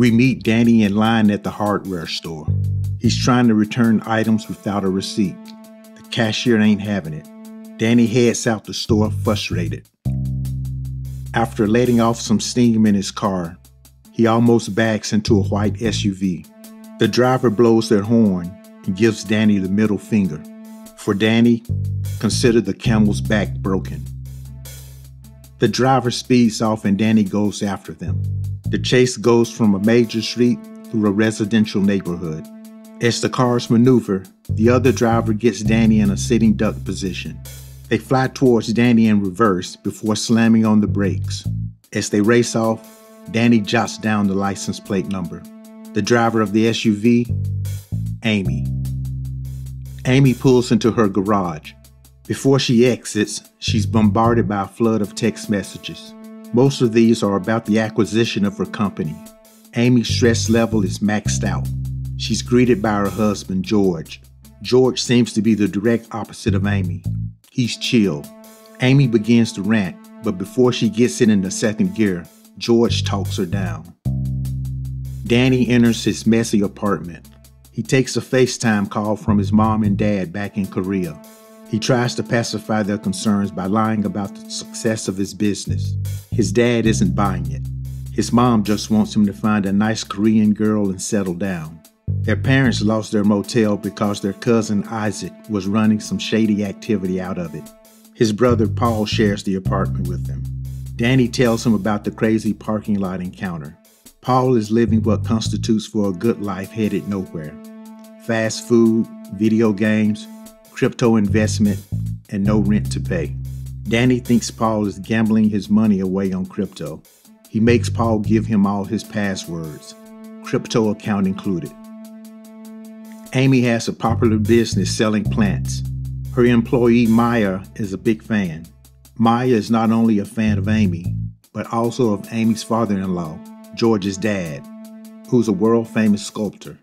We meet Danny in line at the hardware store. He's trying to return items without a receipt. The cashier ain't having it. Danny heads out the store frustrated. After letting off some steam in his car, he almost backs into a white SUV. The driver blows their horn and gives Danny the middle finger. For Danny, consider the camel's back broken. The driver speeds off and Danny goes after them. The chase goes from a major street through a residential neighborhood. As the cars maneuver, the other driver gets Danny in a sitting duck position. They fly towards Danny in reverse before slamming on the brakes. As they race off, Danny jots down the license plate number. The driver of the SUV, Amy. Amy pulls into her garage. Before she exits, she's bombarded by a flood of text messages. Most of these are about the acquisition of her company. Amy's stress level is maxed out. She's greeted by her husband, George. George seems to be the direct opposite of Amy. He's chill. Amy begins to rant, but before she gets it into second gear, George talks her down. Danny enters his messy apartment. He takes a FaceTime call from his mom and dad back in Korea. He tries to pacify their concerns by lying about the success of his business. His dad isn't buying it. His mom just wants him to find a nice Korean girl and settle down. Their parents lost their motel because their cousin Isaac was running some shady activity out of it. His brother Paul shares the apartment with them. Danny tells him about the crazy parking lot encounter. Paul is living what constitutes for a good life headed nowhere fast food, video games, crypto investment, and no rent to pay. Danny thinks Paul is gambling his money away on crypto. He makes Paul give him all his passwords, crypto account included. Amy has a popular business selling plants. Her employee Maya is a big fan. Maya is not only a fan of Amy, but also of Amy's father in law, George's dad, who's a world famous sculptor.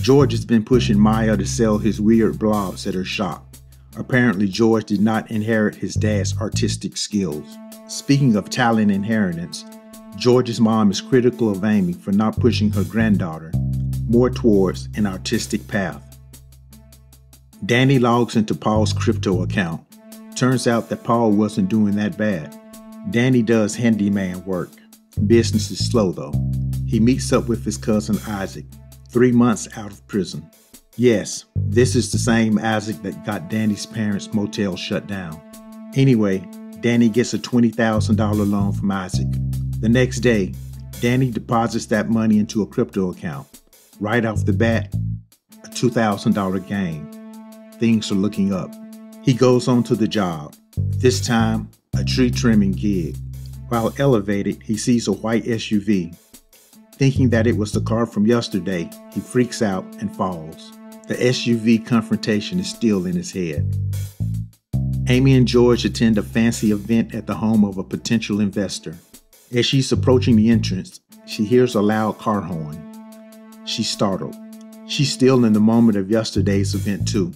George has been pushing Maya to sell his weird blobs at her shop. Apparently, George did not inherit his dad's artistic skills. Speaking of talent inheritance, George's mom is critical of Amy for not pushing her granddaughter more towards an artistic path. Danny logs into Paul's crypto account. Turns out that Paul wasn't doing that bad. Danny does handyman work. Business is slow though. He meets up with his cousin Isaac, three months out of prison. Yes, this is the same Isaac that got Danny's parents' motel shut down. Anyway, Danny gets a $20,000 loan from Isaac. The next day, Danny deposits that money into a crypto account. Right off the bat, a $2,000 gain. Things are looking up. He goes on to the job, this time a tree trimming gig. While elevated, he sees a white SUV. Thinking that it was the car from yesterday, he freaks out and falls. The SUV confrontation is still in his head. Amy and George attend a fancy event at the home of a potential investor. As she's approaching the entrance, she hears a loud car horn. She's startled. She's still in the moment of yesterday's event, too.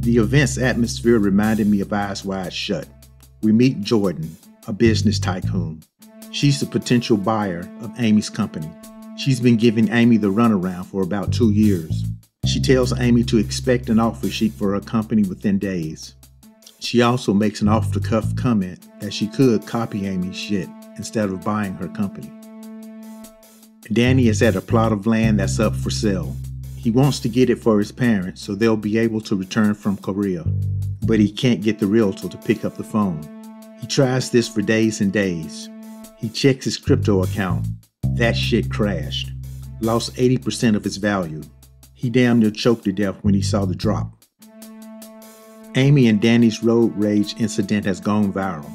The event's atmosphere reminded me of Eyes Wide Shut. We meet Jordan, a business tycoon. She's the potential buyer of Amy's company. She's been giving Amy the runaround for about two years. She tells Amy to expect an offer sheet for her company within days. She also makes an off the cuff comment that she could copy Amy's shit instead of buying her company. Danny is at a plot of land that's up for sale. He wants to get it for his parents so they'll be able to return from Korea, but he can't get the realtor to pick up the phone. He tries this for days and days. He checks his crypto account. That shit crashed. Lost 80% of its value. He damn near choked to death when he saw the drop. Amy and Danny's road rage incident has gone viral.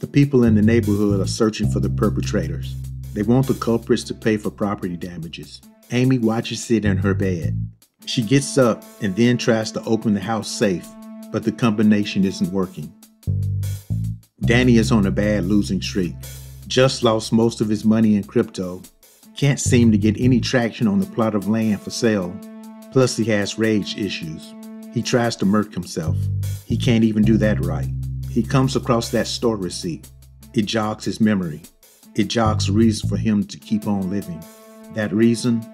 The people in the neighborhood are searching for the perpetrators. They want the culprits to pay for property damages. Amy watches it in her bed. She gets up and then tries to open the house safe, but the combination isn't working. Danny is on a bad losing streak. Just lost most of his money in crypto. Can't seem to get any traction on the plot of land for sale. Plus, he has rage issues. He tries to murk himself. He can't even do that right. He comes across that store receipt. It jogs his memory. It jogs reason for him to keep on living. That reason?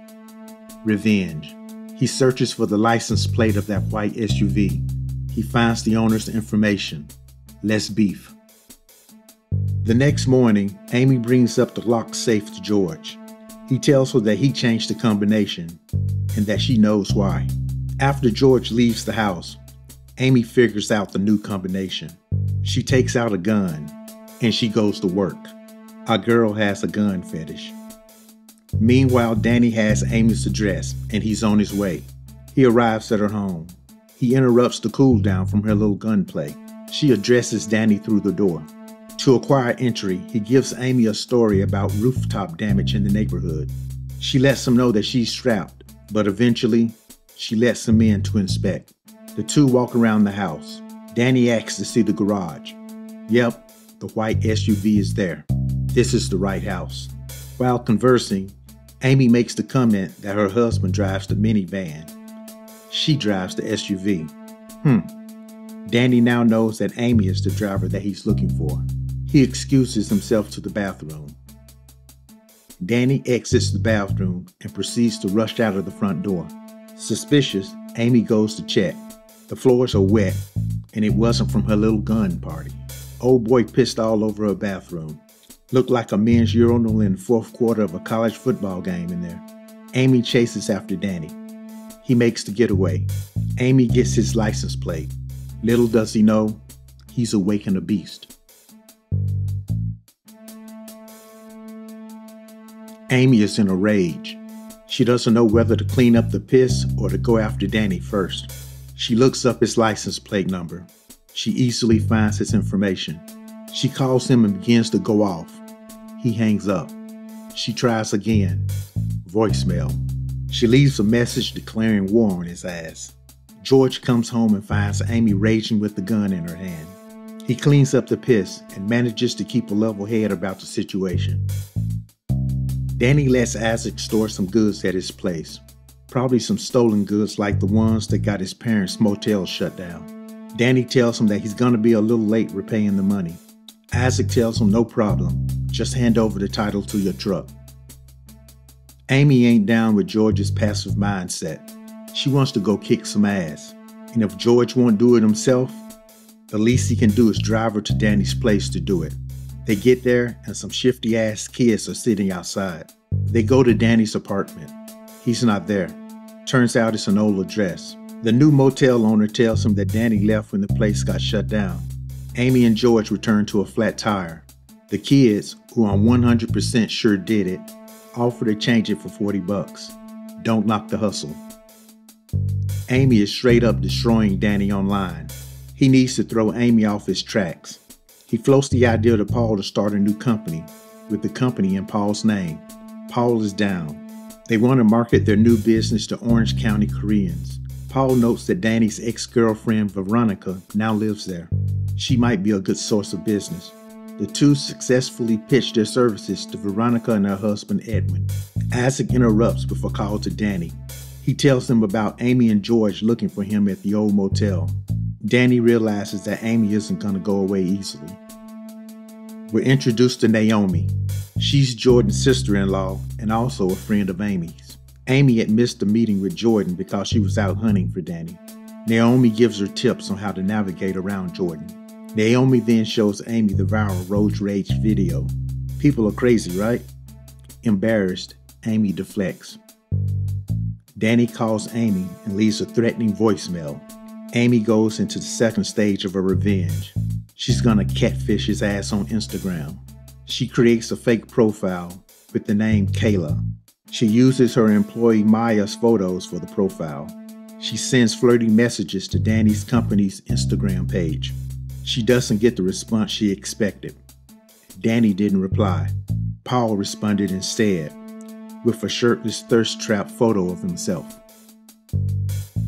Revenge. He searches for the license plate of that white SUV. He finds the owner's information. Less beef. The next morning, Amy brings up the locked safe to George. He tells her that he changed the combination and that she knows why. After George leaves the house, Amy figures out the new combination. She takes out a gun and she goes to work. Our girl has a gun fetish. Meanwhile, Danny has Amy's address and he's on his way. He arrives at her home. He interrupts the cool down from her little gunplay. She addresses Danny through the door. To acquire entry, he gives Amy a story about rooftop damage in the neighborhood. She lets him know that she's strapped, but eventually, she lets him in to inspect. The two walk around the house. Danny asks to see the garage. Yep, the white SUV is there. This is the right house. While conversing, Amy makes the comment that her husband drives the minivan. She drives the SUV. Hmm. Danny now knows that Amy is the driver that he's looking for. He excuses himself to the bathroom. Danny exits the bathroom and proceeds to rush out of the front door. Suspicious, Amy goes to check. The floors are wet, and it wasn't from her little gun party. Old boy pissed all over her bathroom. Looked like a men's urinal in the fourth quarter of a college football game in there. Amy chases after Danny. He makes the getaway. Amy gets his license plate. Little does he know, he's awakened a beast. Amy is in a rage. She doesn't know whether to clean up the piss or to go after Danny first. She looks up his license plate number. She easily finds his information. She calls him and begins to go off. He hangs up. She tries again. Voicemail. She leaves a message declaring war on his ass. George comes home and finds Amy raging with the gun in her hand. He cleans up the piss and manages to keep a level head about the situation. Danny lets Isaac store some goods at his place. Probably some stolen goods like the ones that got his parents' motel shut down. Danny tells him that he's gonna be a little late repaying the money. Isaac tells him no problem, just hand over the title to your truck. Amy ain't down with George's passive mindset. She wants to go kick some ass. And if George won't do it himself, the least he can do is drive her to Danny's place to do it. They get there, and some shifty ass kids are sitting outside. They go to Danny's apartment. He's not there. Turns out it's an old address. The new motel owner tells him that Danny left when the place got shut down. Amy and George return to a flat tire. The kids, who are 100% sure did it, offer to change it for 40 bucks. Don't knock the hustle. Amy is straight up destroying Danny online. He needs to throw Amy off his tracks. He floats the idea to Paul to start a new company, with the company in Paul's name. Paul is down. They want to market their new business to Orange County Koreans. Paul notes that Danny's ex girlfriend Veronica now lives there. She might be a good source of business. The two successfully pitch their services to Veronica and her husband Edwin. Isaac interrupts with a call to Danny. He tells him about Amy and George looking for him at the old motel. Danny realizes that Amy isn't going to go away easily. We're introduced to Naomi. She's Jordan's sister in law and also a friend of Amy's. Amy had missed the meeting with Jordan because she was out hunting for Danny. Naomi gives her tips on how to navigate around Jordan. Naomi then shows Amy the viral road rage video. People are crazy, right? Embarrassed, Amy deflects. Danny calls Amy and leaves a threatening voicemail. Amy goes into the second stage of her revenge. She's gonna catfish his ass on Instagram. She creates a fake profile with the name Kayla. She uses her employee Maya's photos for the profile. She sends flirty messages to Danny's company's Instagram page. She doesn't get the response she expected. Danny didn't reply. Paul responded instead with a shirtless thirst trap photo of himself.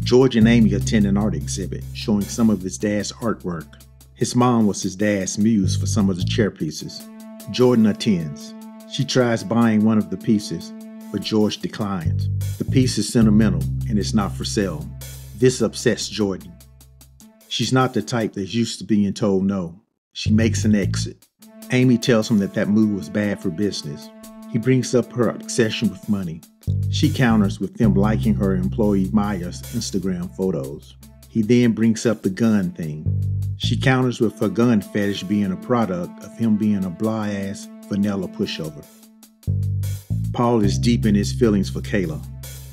George and Amy attend an art exhibit showing some of his dad's artwork. His mom was his dad's muse for some of the chair pieces. Jordan attends. She tries buying one of the pieces, but George declines. The piece is sentimental and it's not for sale. This upsets Jordan. She's not the type that's used to being told no. She makes an exit. Amy tells him that that move was bad for business. He brings up her obsession with money. She counters with them liking her employee Maya's Instagram photos. He then brings up the gun thing. She counters with her gun fetish being a product of him being a blah ass vanilla pushover. Paul is deep in his feelings for Kayla.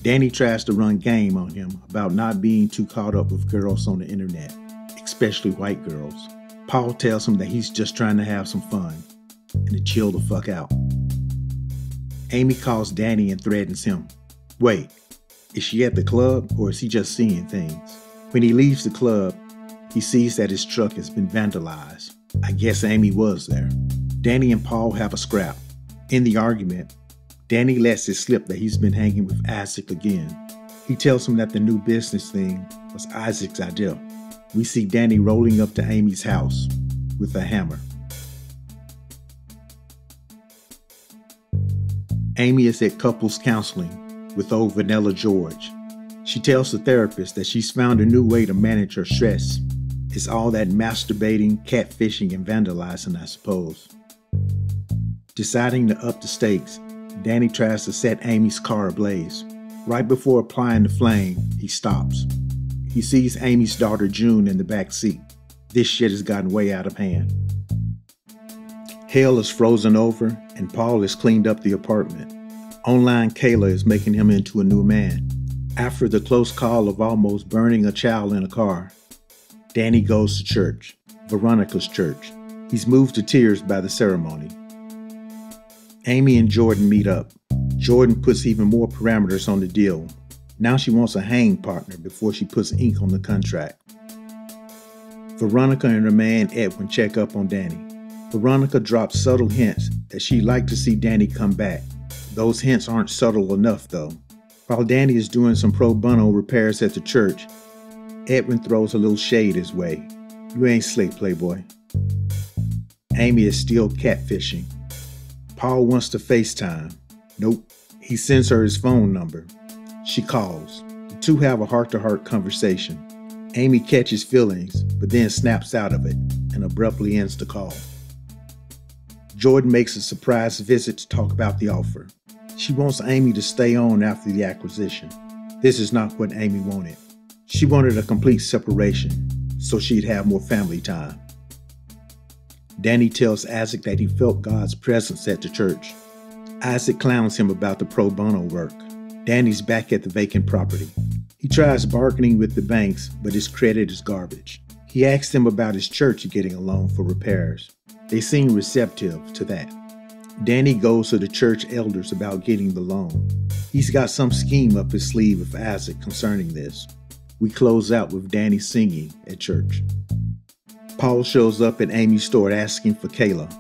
Danny tries to run game on him about not being too caught up with girls on the internet, especially white girls. Paul tells him that he's just trying to have some fun and to chill the fuck out. Amy calls Danny and threatens him. Wait, is she at the club or is he just seeing things? When he leaves the club, he sees that his truck has been vandalized. I guess Amy was there. Danny and Paul have a scrap. In the argument, Danny lets it slip that he's been hanging with Isaac again. He tells him that the new business thing was Isaac's idea. We see Danny rolling up to Amy's house with a hammer. Amy is at couples counseling with old Vanilla George. She tells the therapist that she's found a new way to manage her stress. It's all that masturbating, catfishing, and vandalizing, I suppose. Deciding to up the stakes, Danny tries to set Amy's car ablaze. Right before applying the flame, he stops. He sees Amy's daughter June in the back seat. This shit has gotten way out of hand. Hell is frozen over, and Paul has cleaned up the apartment. Online Kayla is making him into a new man. After the close call of almost burning a child in a car, Danny goes to church, Veronica's church. He's moved to tears by the ceremony. Amy and Jordan meet up. Jordan puts even more parameters on the deal. Now she wants a hang partner before she puts ink on the contract. Veronica and her man Edwin check up on Danny. Veronica drops subtle hints that she'd like to see Danny come back. Those hints aren't subtle enough, though. While Danny is doing some pro bono repairs at the church, Edwin throws a little shade his way. You ain't slick, Playboy. Amy is still catfishing. Paul wants to FaceTime. Nope. He sends her his phone number. She calls. The two have a heart to heart conversation. Amy catches feelings, but then snaps out of it and abruptly ends the call. Jordan makes a surprise visit to talk about the offer. She wants Amy to stay on after the acquisition. This is not what Amy wanted. She wanted a complete separation so she'd have more family time. Danny tells Isaac that he felt God's presence at the church. Isaac clowns him about the pro bono work. Danny's back at the vacant property. He tries bargaining with the banks, but his credit is garbage. He asks them about his church getting a loan for repairs. They seem receptive to that. Danny goes to the church elders about getting the loan. He's got some scheme up his sleeve with Isaac concerning this. We close out with Danny singing at church. Paul shows up at Amy's store asking for Kayla.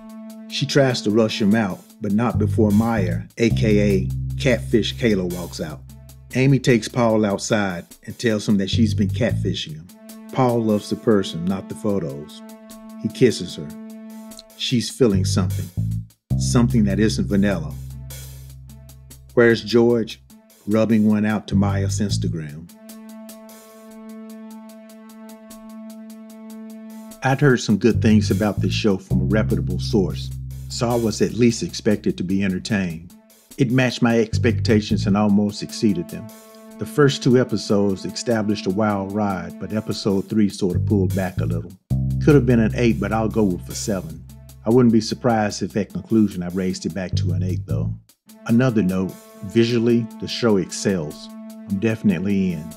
She tries to rush him out, but not before Maya, aka Catfish Kayla, walks out. Amy takes Paul outside and tells him that she's been catfishing him. Paul loves the person, not the photos. He kisses her. She's feeling something something that isn't vanilla. Where's George? Rubbing one out to Maya's Instagram. I'd heard some good things about this show from a reputable source, so I was at least expected to be entertained. It matched my expectations and almost exceeded them. The first two episodes established a wild ride, but episode three sort of pulled back a little. Could have been an eight, but I'll go with a seven. I wouldn't be surprised if at conclusion I raised it back to an 8 though. Another note, visually, the show excels. I'm definitely in.